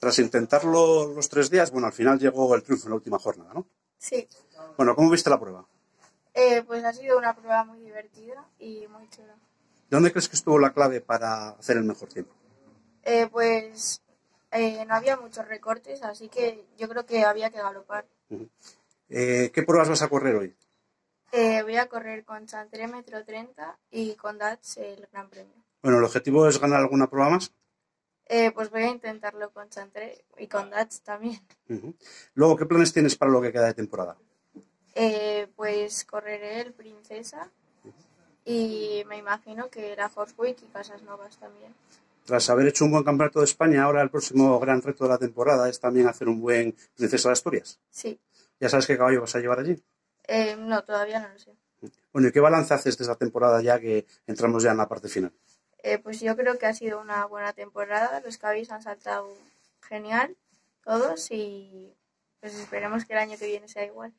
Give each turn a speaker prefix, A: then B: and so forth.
A: Tras intentarlo los tres días, bueno, al final llegó el triunfo en la última jornada, ¿no?
B: Sí.
A: Bueno, ¿cómo viste la prueba?
B: Eh, pues ha sido una prueba muy divertida y muy chula.
A: ¿De dónde crees que estuvo la clave para hacer el mejor tiempo?
B: Eh, pues eh, no había muchos recortes, así que yo creo que había que galopar.
A: Eh, ¿Qué pruebas vas a correr hoy?
B: Eh, voy a correr con Chantré Metro 30 y con DATS el Gran Premio.
A: Bueno, ¿el objetivo es ganar alguna prueba más?
B: Eh, pues voy a intentarlo con Chantré y con DATS también.
A: Luego, ¿qué planes tienes para lo que queda de temporada?
B: Eh, pues correré el Princesa y me imagino que la Horse Week y Casas Novas también.
A: Tras haber hecho un buen campeonato de España, ahora el próximo gran reto de la temporada es también hacer un buen Princesa de Asturias.
B: Sí.
A: ¿Ya sabes qué caballo vas a llevar allí?
B: Eh, no, todavía no lo sé.
A: Bueno, ¿y qué balance haces de esta temporada ya que entramos ya en la parte final?
B: Eh, pues yo creo que ha sido una buena temporada. Los caballos han saltado genial, todos, y pues esperemos que el año que viene sea igual.